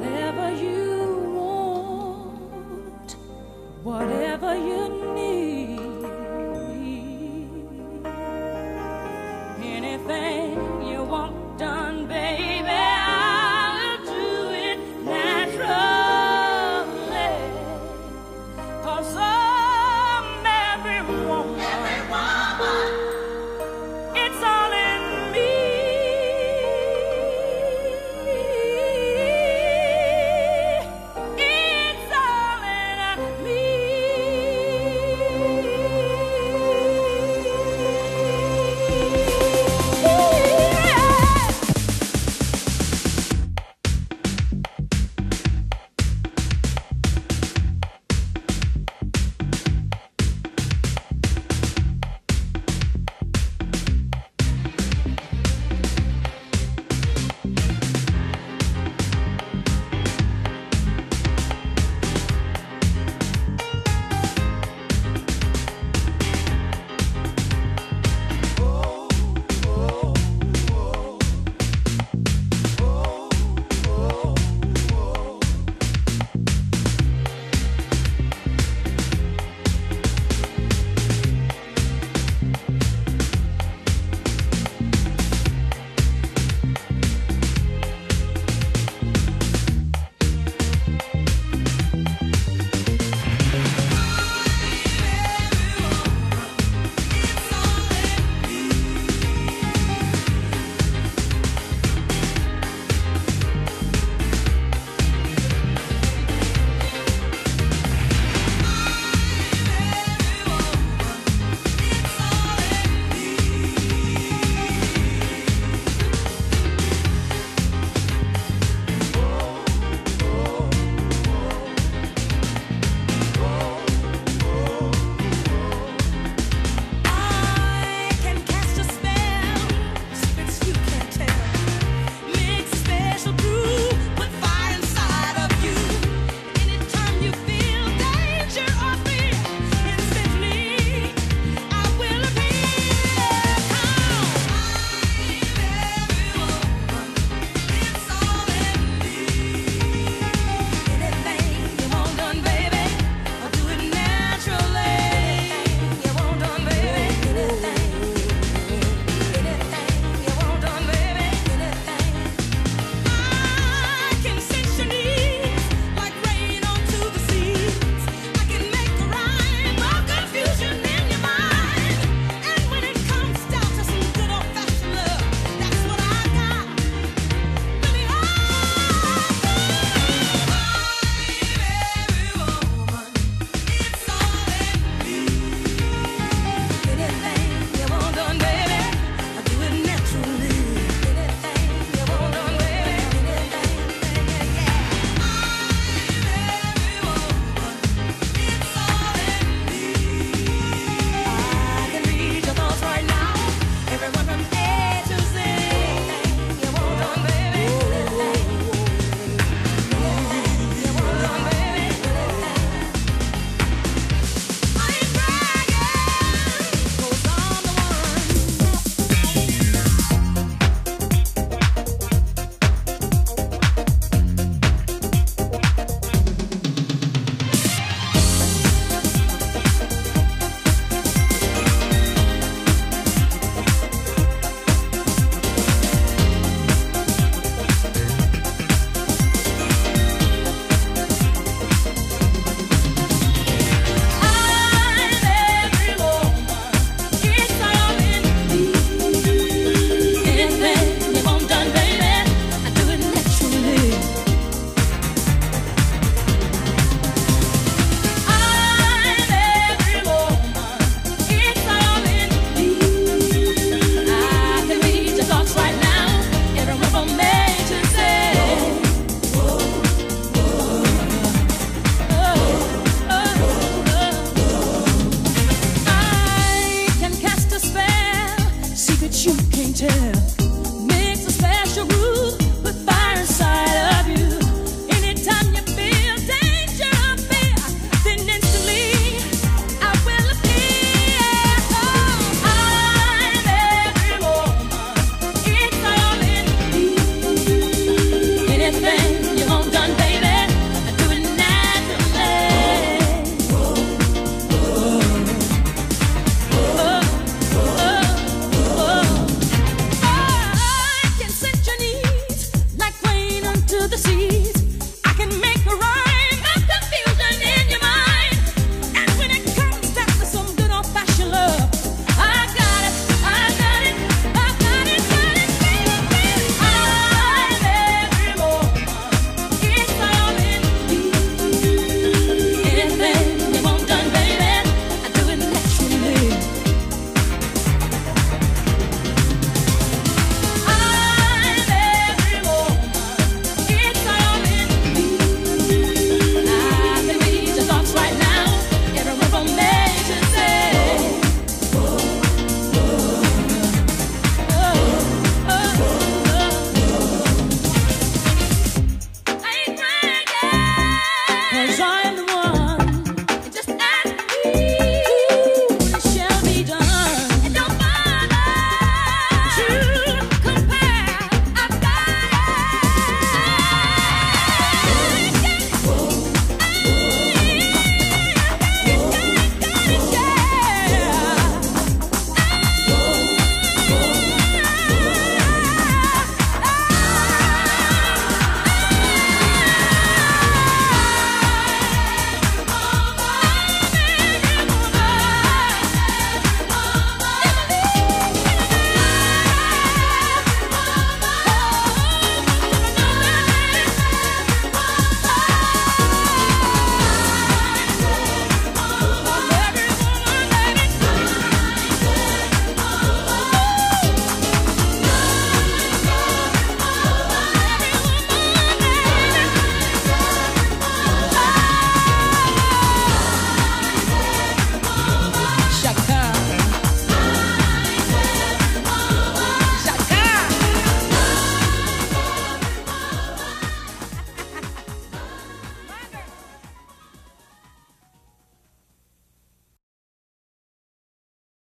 whatever man.